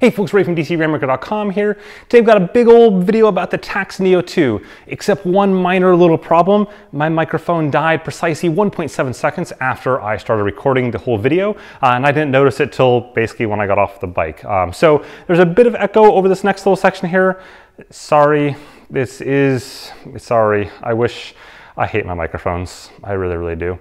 Hey folks, Ray from DCRainmaker.com here. Today I've got a big old video about the Tacx Neo 2, except one minor little problem. My microphone died precisely 1.7 seconds after I started recording the whole video, uh, and I didn't notice it till basically when I got off the bike. Um, so there's a bit of echo over this next little section here. Sorry, this is, sorry, I wish, I hate my microphones. I really, really do.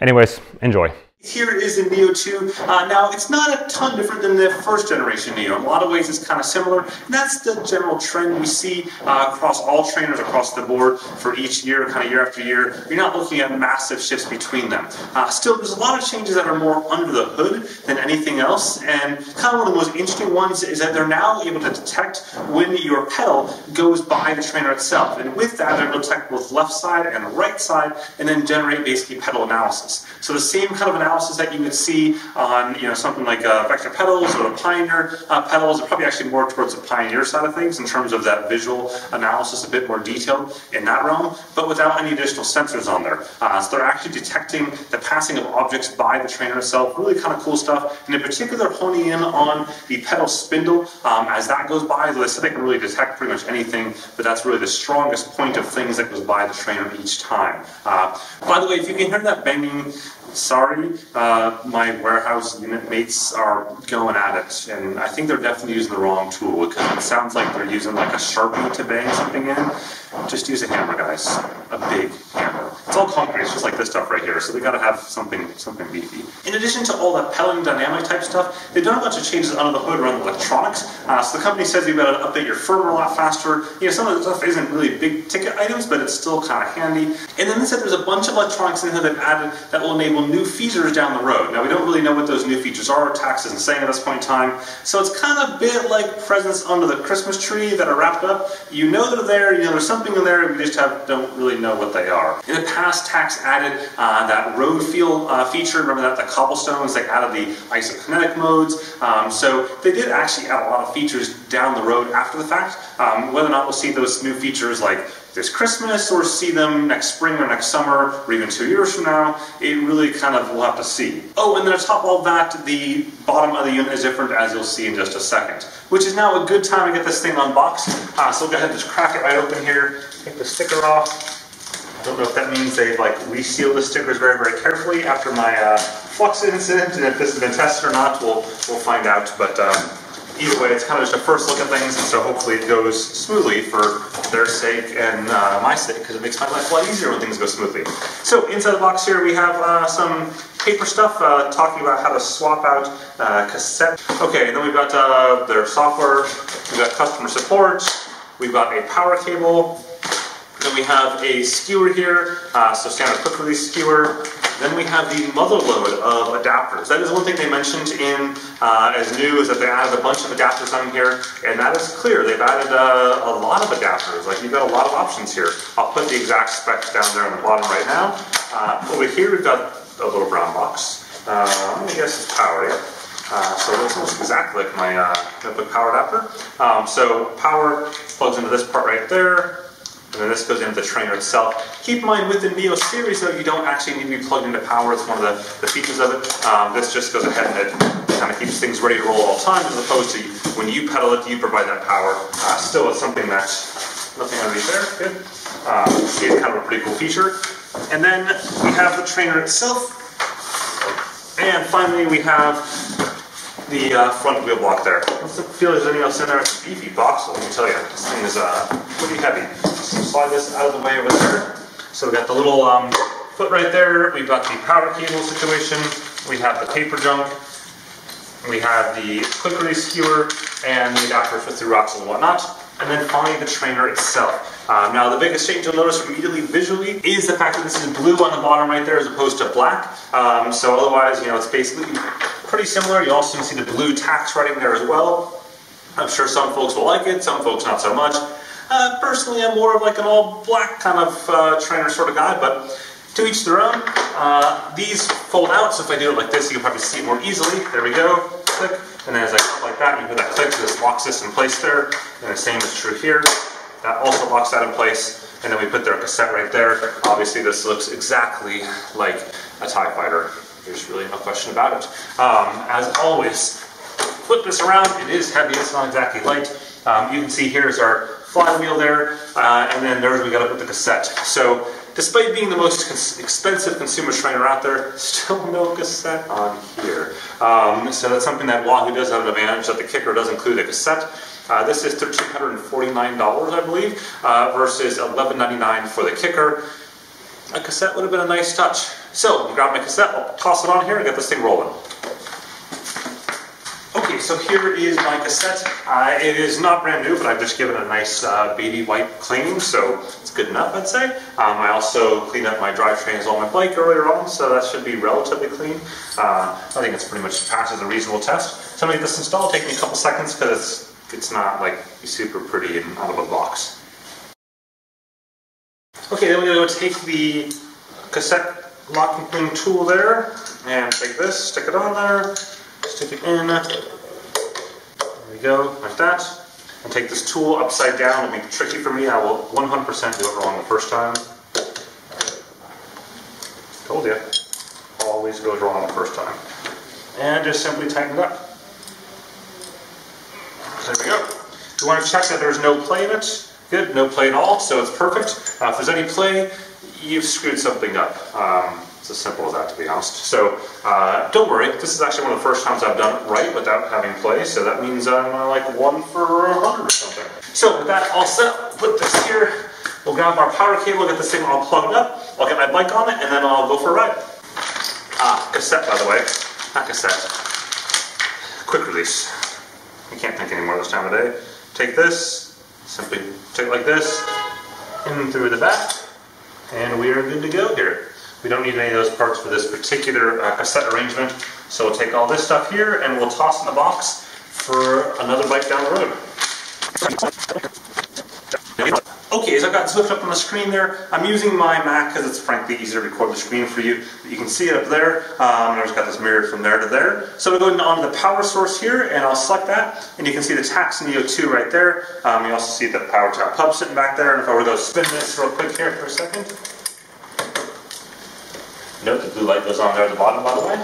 Anyways, enjoy. Here is the Neo 2. Uh, now, it's not a ton different than the first generation Neo. In a lot of ways, it's kind of similar. And that's the general trend we see uh, across all trainers across the board for each year, kind of year after year. You're not looking at massive shifts between them. Uh, still, there's a lot of changes that are more under the hood than anything else. And kind of one of the most interesting ones is that they're now able to detect when your pedal goes by the trainer itself. And with that, they're able to detect both left side and right side and then generate basically pedal analysis. So the same kind of analysis analysis that you would see on you know something like uh, Vector Pedals or Pioneer uh, pedals are probably actually more towards the Pioneer side of things in terms of that visual analysis, a bit more detailed in that realm, but without any additional sensors on there. Uh, so they're actually detecting the passing of objects by the trainer itself. Really kind of cool stuff. And in particular, honing in on the pedal spindle um, as that goes by. They said they can really detect pretty much anything, but that's really the strongest point of things that goes by the trainer each time. Uh, by the way, if you can hear that banging sorry, uh, my warehouse unit mates are going at it, and I think they're definitely using the wrong tool because it sounds like they're using like a sharpie to bang something in. Just use a hammer, guys. A big hammer. It's all concrete, it's just like this stuff right here, so they gotta have something something beefy. In addition to all that pedaling dynamic type stuff, they've done a bunch of changes under the hood around electronics. Uh, so the company says you've got to update your firmware a lot faster. You know, some of the stuff isn't really big ticket items, but it's still kind of handy. And then they said there's a bunch of electronics in here that added that will enable new features down the road. Now we don't really know what those new features are. Tacx isn't saying at this point in time, so it's kind of a bit like presents under the Christmas tree that are wrapped up. You know they're there. You know there's something in there. We just have don't really know what they are. In the past, Tacx added uh, that road feel uh, feature. Remember that the cobblestones? They added the isokinetic modes. Um, so they did actually add a lot of features down the road after the fact. Um, whether or not we'll see those new features like this Christmas or see them next spring or next summer or even two years from now, it really kind of we'll have to see. Oh, and then on top of all that, the bottom of the unit is different as you'll see in just a second, which is now a good time to get this thing unboxed. Uh, so we'll go ahead and just crack it right open here, take the sticker off. I don't know if that means they've like resealed the stickers very, very carefully after my uh, flux incident, and if this has been tested or not, we'll, we'll find out. But um, either way, it's kind of just a first look at things, and so hopefully it goes smoothly for their sake and uh, my sake, because it makes my life a lot easier when things go smoothly. So inside the box here, we have uh, some paper stuff uh, talking about how to swap out uh, cassette. Okay, and then we've got uh, their software, we've got customer support, we've got a power cable, we have a skewer here, uh, so standard quick release skewer, then we have the mother load of adapters. That is one thing they mentioned in uh, as new is that they added a bunch of adapters on here, and that is clear. They've added uh, a lot of adapters. Like you've got a lot of options here. I'll put the exact specs down there on the bottom right now. Uh, over here we've got a little brown box. Uh, I'm gonna guess it's power. Yeah. Uh, so it looks almost exactly like my uh, notebook power adapter. Um, so power plugs into this part right there. And then this goes into the trainer itself. Keep in mind with the Neo series though, you don't actually need to be plugged into power. It's one of the, the features of it. Um, this just goes ahead and it kind of keeps things ready to roll all the time as opposed to when you pedal it, you provide that power. Uh, still, it's something that's nothing underneath there. Good. Um, it's kind of a pretty cool feature. And then we have the trainer itself. And finally, we have the uh, front wheel block there. Let's feel there's anything else in there. It's a beefy box, let me tell you. This thing is uh, pretty heavy. Slide this out of the way over there. So we got the little um, foot right there. We've got the power cable situation. We have the paper junk. We have the quick release skewer and the adapter for through rocks and whatnot. And then finally the trainer itself. Um, now the biggest change you'll notice immediately visually is the fact that this is blue on the bottom right there as opposed to black. Um, so otherwise, you know, it's basically pretty similar. You also see the blue Tacx writing there as well. I'm sure some folks will like it, some folks not so much. Uh, personally, I'm more of like an all black kind of uh, trainer sort of guy, but to each their own. Uh, these fold out, so if I do it like this, you can probably see it more easily. There we go, click. And then as I click like that, you hear that click, so this locks this in place there. And the same is true here. That also locks that in place. And then we put their cassette right there. Obviously, this looks exactly like a TIE fighter. There's really no question about it. Um, as always, flip this around, it is heavy, it's not exactly light. Um, you can see here's our flywheel there, uh, and then there's we got to put the cassette. So despite being the most cons expensive consumer trainer out there, still no cassette on here. Um, so that's something that Wahoo does have an advantage that the KICKR does include a cassette. Uh, this is $1,349, I believe, uh, versus $11.99 for the KICKR. A cassette would have been a nice touch. So, grab my cassette, I'll toss it on here and get this thing rolling. So here is my cassette. Uh, it is not brand new, but I've just given it a nice uh, baby wipe clean, so it's good enough, I'd say. Um, I also cleaned up my drivetrains on my bike earlier on, so that should be relatively clean. Uh, I think it's pretty much passes a reasonable test. So I'm going to get this installed, take me a couple seconds because it's, it's not like super pretty and out of a box. Okay, then we're going to take the cassette lock and clean tool there, and take this, stick it on there, stick it in, we go, like that, and take this tool upside down and make it tricky for me. I will 100% do it wrong the first time. Told you, always goes wrong the first time. And just simply tighten it up. There we go. You want to check that there's no play in it. Good, no play at all, so it's perfect. Uh, if there's any play, you've screwed something up. Um, it's as simple as that, to be honest. So uh, don't worry, this is actually one of the first times I've done it right without having play, so that means I'm uh, like one for a hundred or something. So with that all set, put this here. We'll grab our power cable, get this thing all plugged up. I'll get my bike on it, and then I'll go for a ride. Ah, cassette, by the way. Not cassette. Quick release. You can't think anymore this time of day. Take this, simply take it like this, in through the back, and we are good to go here. We don't need any of those parts for this particular uh, cassette arrangement, so we'll take all this stuff here and we'll toss in the box for another bike down the road. Okay, so I've got Zwift up on the screen there. I'm using my Mac because it's frankly easier to record the screen for you. You can see it up there. Um, I've just got this mirrored from there to there. So I'm going on to the power source here, and I'll select that, and you can see the Tacx Neo 2 right there. Um, you also see the PowerTap hub sitting back there, and if I were to go spin this real quick here for a second. Note the blue light goes on there at the bottom, by the way.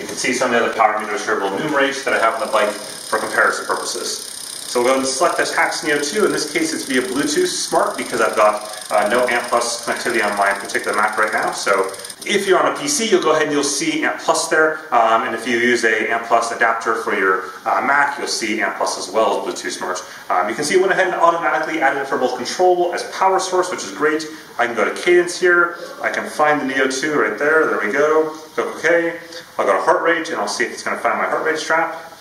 You can see some of the other power meters here will enumerate that I have on the bike for comparison purposes. So we'll go and select the Tacx Neo 2. In this case, it's via Bluetooth Smart because I've got uh, no ANT Plus connectivity on my particular Mac right now. So if you're on a PC, you'll go ahead and you'll see ANT Plus there. Um, and if you use a ANT Plus adapter for your uh, Mac, you'll see ANT Plus as well as Bluetooth Smart. Um, you can see it went ahead and automatically added it for both control as power source, which is great. I can go to cadence here. I can find the Neo 2 right there. There we go. Click OK. I'll go to heart rate, and I'll see if it's going to find my heart rate strap.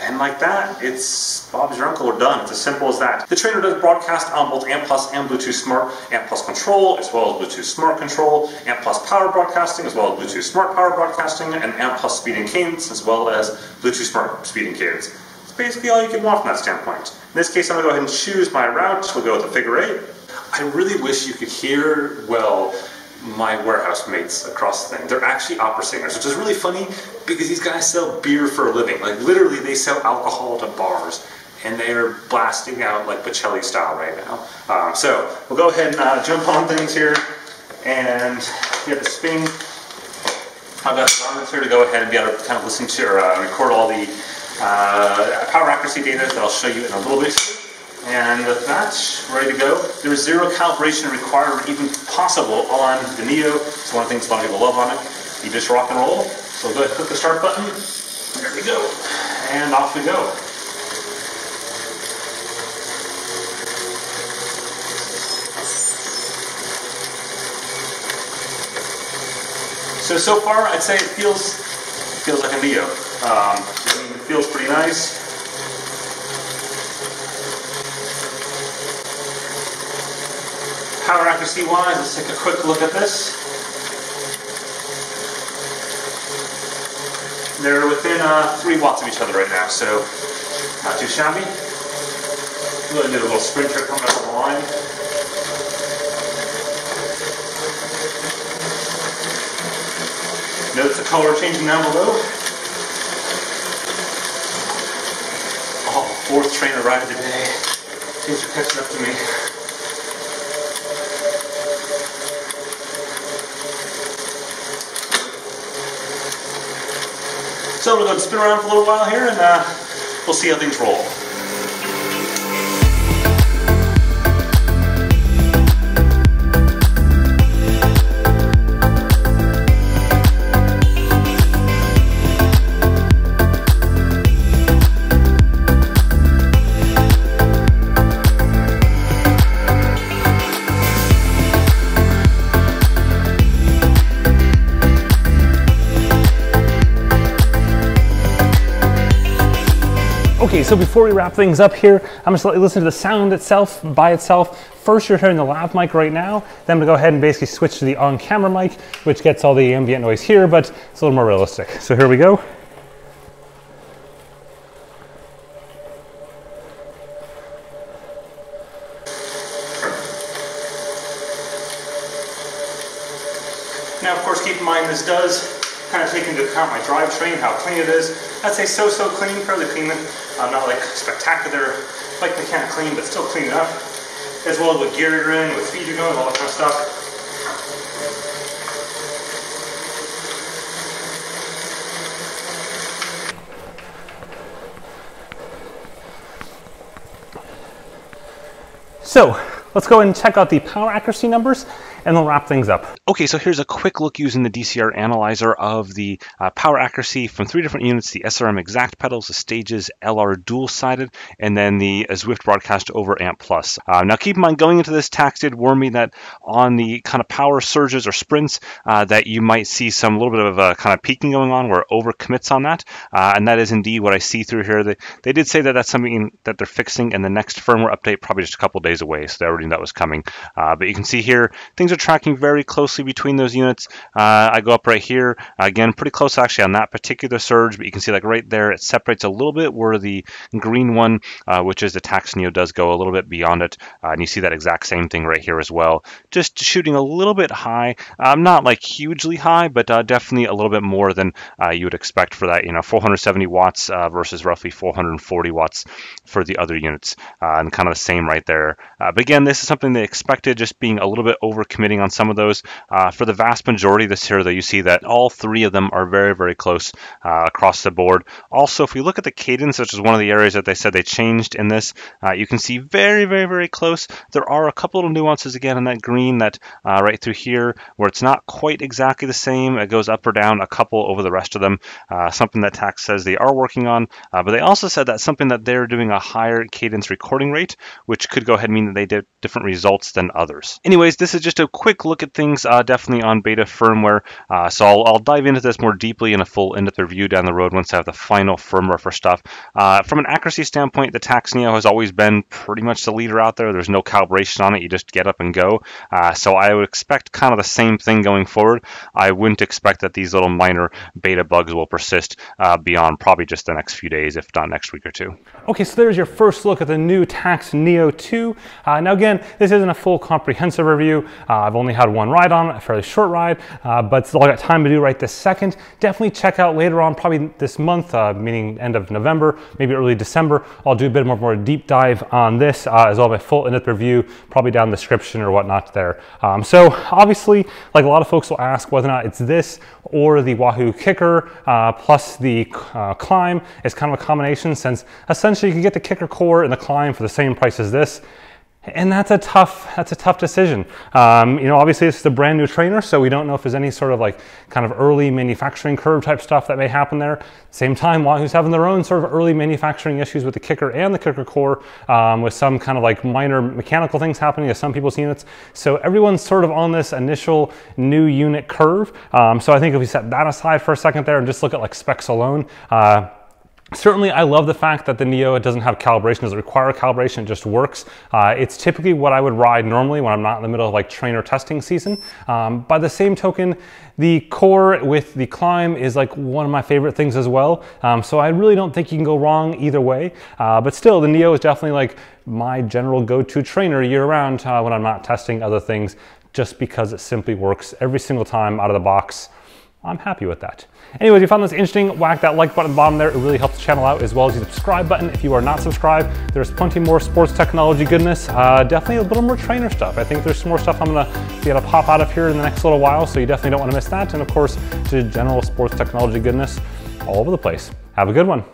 And like that, it's Bob's your uncle, we're done. It's as simple as that. The trainer does broadcast on both ANT Plus and Bluetooth Smart, ANT Plus Control, as well as Bluetooth Smart Control, ANT Plus Power Broadcasting, as well as Bluetooth Smart Power Broadcasting, and ANT Plus Speed and Cadence, as well as Bluetooth Smart Speed and Cadence. It's basically all you can want from that standpoint. In this case, I'm to go ahead and choose my route. We'll go with the figure eight. I really wish you could hear well my warehouse mates across the thing. They're actually opera singers, which is really funny because these guys sell beer for a living. Like literally, they sell alcohol to bars, and they are blasting out like Bocelli style right now. Um, so we'll go ahead and uh, jump on things here and get the spin. I've got the Garmins here to go ahead and be able to kind of listen to or uh, record all the uh, power accuracy data that I'll show you in a little bit. And that's ready to go. There is zero calibration required or even possible on the Neo. It's one of the things a lot of people love on it. You just rock and roll. So go ahead click the start button. There we go. And off we go. So, so far, I'd say it feels, feels like a Neo. Um, it feels pretty nice. Power accuracy wise, let's take a quick look at this. They're within uh, 3 watts of each other right now, so not too shabby. We'll do a little sprinter coming up the line. Notice the color changing down below. Oh, fourth train ride of the day. Things are catching up to me. So we're going to spin around for a little while here and uh, we'll see how things roll. So before we wrap things up here, I'm just you listen to the sound itself by itself. First, you're hearing the lav mic right now. Then I'm gonna go ahead and basically switch to the on-camera mic, which gets all the ambient noise here, but it's a little more realistic. So here we go. Now, of course, keep in mind this does kind of take into account my drivetrain, how clean it is. I'd say so-so clean, fairly clean. Uh, not like spectacular, like mechanic clean, but still clean enough. As well as what gear you're in, speed you're going, all that kind of stuff. So let's go and check out the power accuracy numbers and we'll wrap things up. Okay, so here's a quick look using the DCR analyzer of the uh, power accuracy from three different units, the SRM EXAKT pedals, the stages LR dual-sided, and then the Zwift broadcast over ANT Plus. Uh, now keep in mind, going into this, Tacx did warn me that on the kind of power surges or sprints, uh, that you might see some little bit of a kind of peaking going on where over commits on that, uh, and that is indeed what I see through here. They, they did say that that's something that they're fixing in the next firmware update, probably just a couple days away, so they already knew that was coming. Uh, but you can see here, things are tracking very closely between those units. Uh, I go up right here, again, pretty close actually on that particular surge, but you can see like right there, it separates a little bit where the green one, uh, which is the Tacx Neo, does go a little bit beyond it. Uh, and you see that exact same thing right here as well. Just shooting a little bit high, um, not like hugely high, but uh, definitely a little bit more than uh, you would expect for that, you know, 470 watts versus roughly 440 watts for the other units, and kind of the same right there. but again, this is something they expected, just being a little bit over committing on some of those. Uh, for the vast majority this year, though, you see that all three of them are very, very close uh, across the board. Also, if we look at the cadence, which is one of the areas that they said they changed in this, uh, you can see very, very, very close. There are a couple of nuances again in that green that uh, right through here where it's not quite exactly the same. It goes up or down a couple over the rest of them. Uh, something that Tacx says they are working on, but they also said that something that they're doing a higher cadence recording rate, which could go ahead and mean that they did different results than others. Anyways, this is just a quick look at things uh, definitely on beta firmware. Uh, so I'll, I'll, dive into this more deeply in a full in-depth review down the road once I have the final firmware for stuff. Uh, from an accuracy standpoint, the Tacx Neo has always been pretty much the leader out there. There's no calibration on it. You just get up and go. Uh, so I would expect kind of the same thing going forward. I wouldn't expect that these little minor beta bugs will persist uh, beyond probably just the next few days, if not next week or two. Okay, so there's your first look at the new Tacx Neo 2. Uh, now again, this isn't a full comprehensive review. I've only had one ride on, it, a fairly short ride, uh, but still I got time to do right this second. Definitely check out later on, probably this month, uh, meaning end of November, maybe early December. I'll do a bit more, more deep dive on this, uh, as well my full in-depth review, probably down the description or whatnot there. Um, so obviously, like a lot of folks will ask whether or not it's this or the Wahoo KICKR uh, plus the uh, Climb is kind of a combination since essentially you can get the KICKR core and the climb for the same price as this. And that's a tough, that's a tough decision. Um, you know, obviously this is a brand new trainer, so we don't know if there's any sort of like kind of early manufacturing curve type stuff that may happen there. Same time, Wahoo's having their own sort of early manufacturing issues with the KICKR and the KICKR core, um, with some kind of like minor mechanical things happening to some people's units. So everyone's sort of on this initial new unit curve. Um, so I think if we set that aside for a second there and just look at like specs alone, uh, Certainly, I love the fact that the Neo doesn't have calibration, doesn't require calibration, it just works. Uh, it's typically what I would ride normally when I'm not in the middle of like trainer testing season. Um, by the same token, the core with the climb is like one of my favorite things as well. Um, so I really don't think you can go wrong either way. Uh, but still, the Neo is definitely like my general go-to trainer year round uh, when I'm not testing other things just because it simply works every single time out of the box. I'm happy with that. Anyways, if you found this interesting, whack that like button bottom there. It really helps the channel out as well as the subscribe button. If you are not subscribed, there's plenty more sports technology goodness. Uh, definitely a little more trainer stuff. I think there's some more stuff I'm gonna be able to pop out of here in the next little while, so you definitely don't wanna miss that. And of course, to general sports technology goodness all over the place. Have a good one.